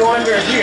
go under here.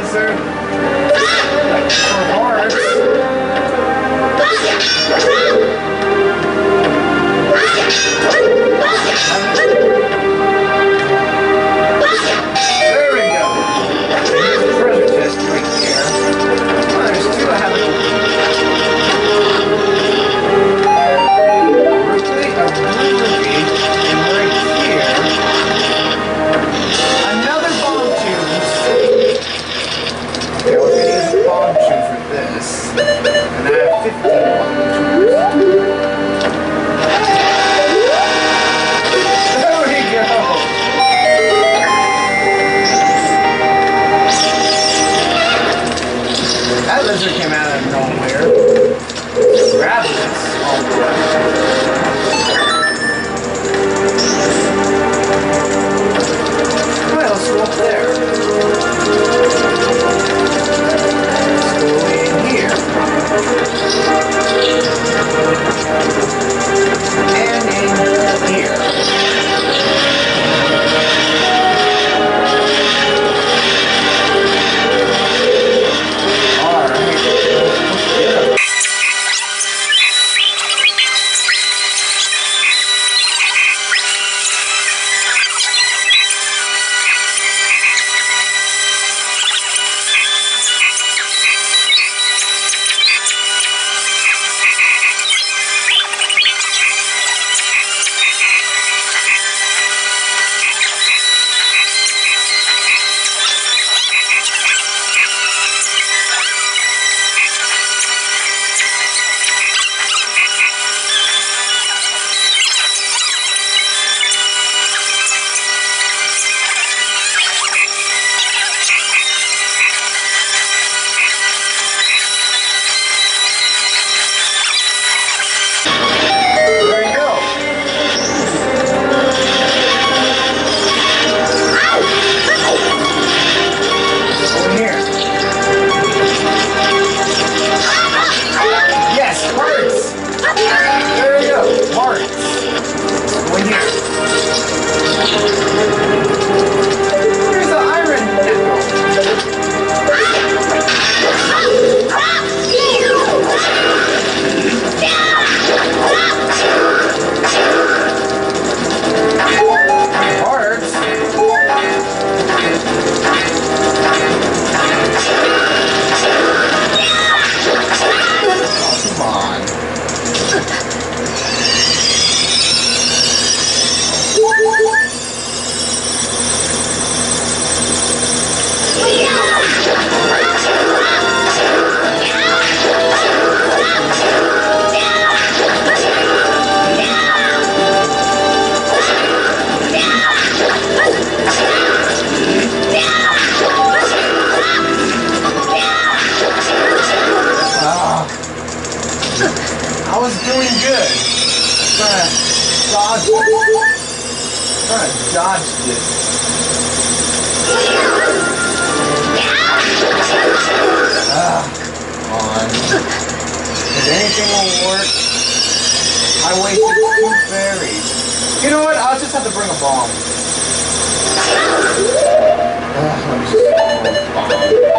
Thanks, lizard. this. And I have 15 There we go! That lizard came out of nowhere. I was doing good. Trying to dodge it. Trying to dodge this. Ah, on. If anything will work, I wasted two fairies. You know what? I'll just have to bring a bomb. Ugh, I'm just gonna bomb.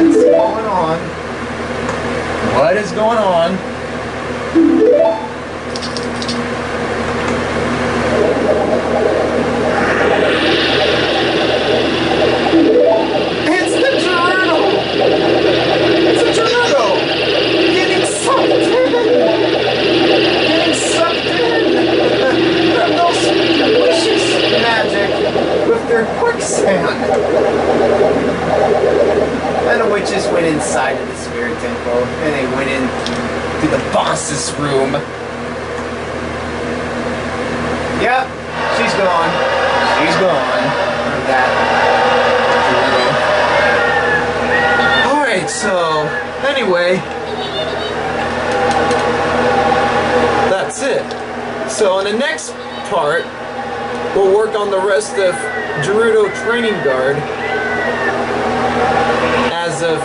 What is going on? What is going on? this room. Yep, she's gone. She's gone. That. Alright, so, anyway. That's it. So in the next part, we'll work on the rest of Gerudo Training Ground as of